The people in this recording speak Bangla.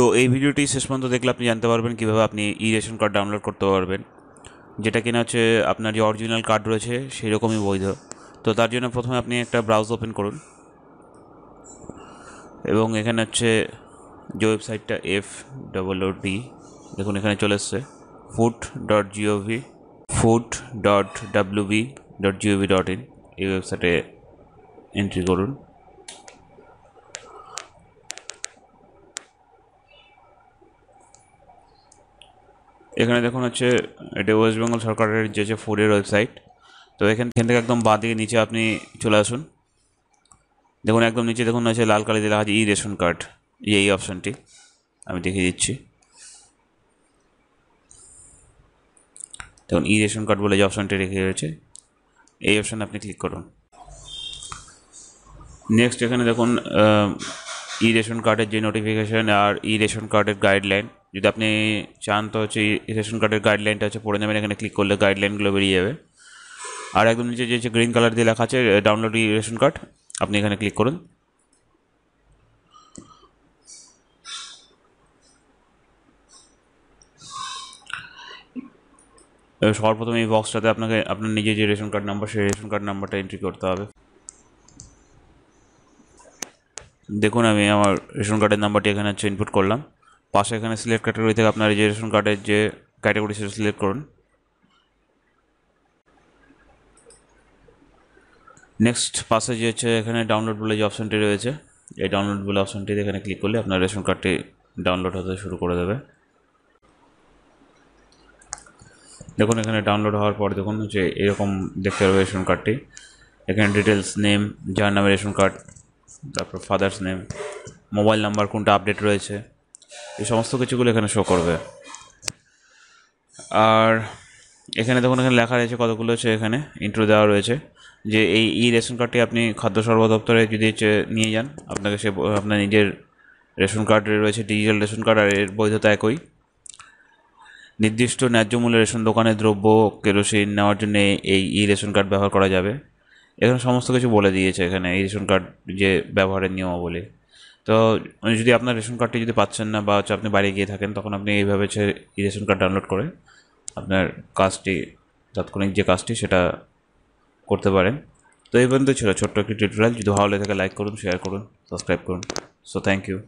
তো এই ভিডিওটি শেষ পর্যন্ত দেখলে আপনি জানতে পারবেন কীভাবে আপনি ই রেশন কার্ড ডাউনলোড করতে পারবেন। যেটা কিনা হচ্ছে আপনার যে অরিজিনাল কার্ড রয়েছে সেই রকমই বৈধ। তো তার জন্য প্রথমে আপনি একটা ব্রাউজ ওপেন করুন। এবং এখানে হচ্ছে যে ওয়েবসাইটটা এফ ডবল ও ডি দেখুন এখানে চলে এসছে। Food dot gov food dot WB dot gov dot in এই ওয়েবসাইটে এন্ট্রি করুন। এখানে দেখুন হচ্ছে, এটা ওয়েস্ট বেঙ্গল সরকারের যে যে ফুডের ওয়েবসাইট তো এখান এখান থেকে একদম বাঁ দিকে নিচে আপনি চলে আসুন। দেখুন, একদম নিচে দেখুন আছে লাল কালি লেখা আছে ই রেশন কার্ড, এই অপশানটি আমি দেখিয়ে দিচ্ছি। দেখুন ই রেশন কার্ড বলে যে অপশানটি রেখে রয়েছে, এই অপশানে আপনি ক্লিক করুন। নেক্সট এখানে দেখুন ই রেশন কার্ডের যে নোটিফিকেশান আর ই রেশন কার্ডের গাইডলাইন যদি আপনি চান তো হচ্ছে রেশন কার্ডের গাইডলাইনটা হচ্ছে পড়ে নেবেন, এখানে ক্লিক করলে গাইডলাইনগুলো বেরিয়ে যাবে। আর একদম নিচে যে গ্রিন কালার দিয়ে লেখা আছে ডাউনলোড রেশন কার্ড আপনি এখানে ক্লিক করুন। সর্বপ্রথম এই বক্সটাতে আপনাকে, আপনার নিজের যে রেশন কার্ড নাম্বার সেই রেশন কার্ড নাম্বারটা এন্ট্রি করতে হবে। দেখুন আমি আমার রেশন কার্ডের নাম্বারটি এখানে হচ্ছে ইনপুট করলাম। পাশে এখানে সিলেক্ট ক্যাটাগরি থেকে আপনার যে রেশন কার্ডের যে ক্যাটাগরি সেটা সিলেক্ট করুন। নেক্সট পাশে যে হচ্ছে এখানে ডাউনলোড বলে যে অপশানটি রয়েছে। এই ডাউনলোড বলে অপশানটি এখানে ক্লিক করলে আপনার রেশন কার্ডটি ডাউনলোড হতে শুরু করে দেবে। দেখুন, এখানে ডাউনলোড হওয়ার পর দেখুন যে এরকম দেখতে পারবে রেশন কার্ডটি এখানে ডিটেলস নেম যার নামে রেশন কার্ড তারপর ফাদার্স নেম মোবাইল নাম্বার কোনটা আপডেট রয়েছে। এই সমস্ত কিছুগুলো এখানে শো করবে। আর এখানে দেখুন, এখানে লেখা রয়েছে কতগুলো হচ্ছে এখানে ইন্ট্রো দেওয়া রয়েছে যে এই ই রেশন কার্ডটি আপনি খাদ্য সরবরাহ দপ্তরে যদি নিয়ে যান, আপনাকে সে, আপনার নিজের রেশন কার্ড রয়েছে ডিজিটাল রেশন কার্ড আর এর বৈধতা একই। নির্দিষ্ট ন্যায্য মূল্যে রেশন দোকানের দ্রব্য, কেরোসিন নেওয়ার জন্য এই ই রেশন কার্ড ব্যবহার করা যাবে। এখানে সমস্ত কিছু বলে দিয়েছে এখানে এই রেশন কার্ড যে ব্যবহারের নিয়মাবলী। তো যদি আপনার রেশন কার্ডটি যদি পাচ্ছেন না বা হচ্ছে আপনি বাইরে গিয়ে থাকেন, তখন আপনি এইভাবে হচ্ছে এই রেশন কার্ড ডাউনলোড করে আপনার কাজটি তাৎক্ষণিক যে কাজটি সেটা করতে পারেন। তো এই পর্যন্ত ছিল ছোট্ট একটি টিউটোরিয়াল যদি ভালো লাগে থাকে লাইক করুন শেয়ার করুন সাবস্ক্রাইব করুন। So thank you